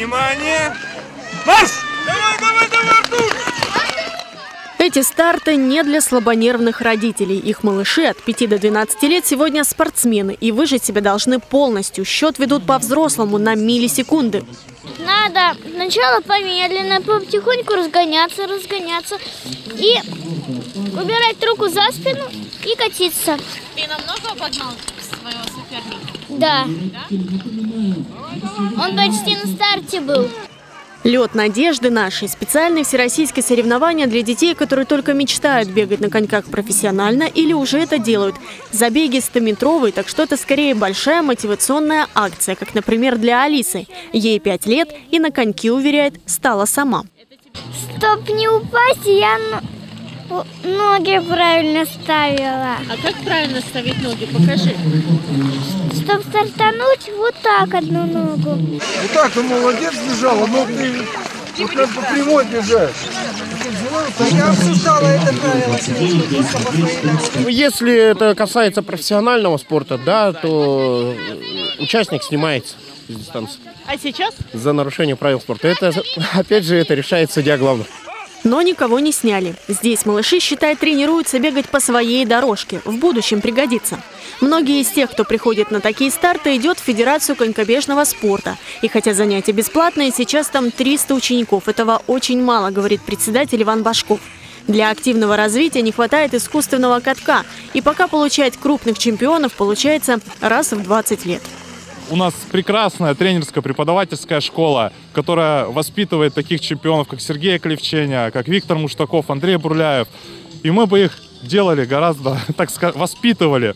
Внимание! Марш! Давай, давай, давай, Артур! Эти старты не для слабонервных родителей. Их малыши от 5 до 12 лет сегодня спортсмены и выжить себя должны полностью. Счет ведут по-взрослому на миллисекунды. Надо сначала помедленно, потихоньку разгоняться, разгоняться и убирать руку за спину и катиться. Ты намного обогнал своего? Да. Он почти на старте был. Лед надежды нашей – специальные всероссийские соревнования для детей, которые только мечтают бегать на коньках профессионально или уже это делают. Забеги 100-метровые, так что это скорее большая мотивационная акция, как, например, для Алисы. Ей 5 лет и на коньки, уверяет, стала сама. Чтоб не упасть, я ноги правильно ставила. А как правильно ставить ноги? Покажи. Чтоб стартануть вот так одну ногу. Вот так ты молодец бежала, но ты вот как по прямой бежаешь. Я обсуждала это правило. Если это касается профессионального спорта, да, то участник снимается с дистанции А сейчас? за нарушение правил спорта. Это, опять же, это решает судья главных. Но никого не сняли. Здесь малыши, считай, тренируются бегать по своей дорожке. В будущем пригодится. Многие из тех, кто приходит на такие старты, идет в Федерацию конькобежного спорта. И хотя занятия бесплатные, сейчас там 300 учеников. Этого очень мало, говорит председатель Иван Башков. Для активного развития не хватает искусственного катка. И пока получать крупных чемпионов получается раз в 20 лет. У нас прекрасная тренерская преподавательская школа, которая воспитывает таких чемпионов, как Сергей Клевченя, как Виктор Муштаков, Андрей Бурляев. И мы бы их делали гораздо, так сказать, воспитывали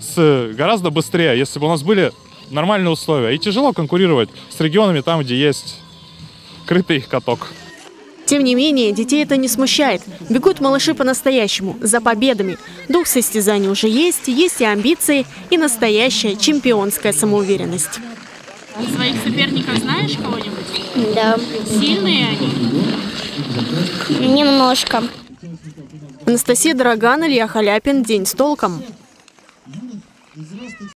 с, гораздо быстрее, если бы у нас были нормальные условия. И тяжело конкурировать с регионами там, где есть крытый каток. Тем не менее, детей это не смущает. Бегут малыши по-настоящему, за победами. Дух состязаний уже есть, есть и амбиции, и настоящая чемпионская самоуверенность. Своих соперников знаешь кого-нибудь? Да, Сильные они? немножко. Анастасия Дороган, Илья Халяпин. День с толком.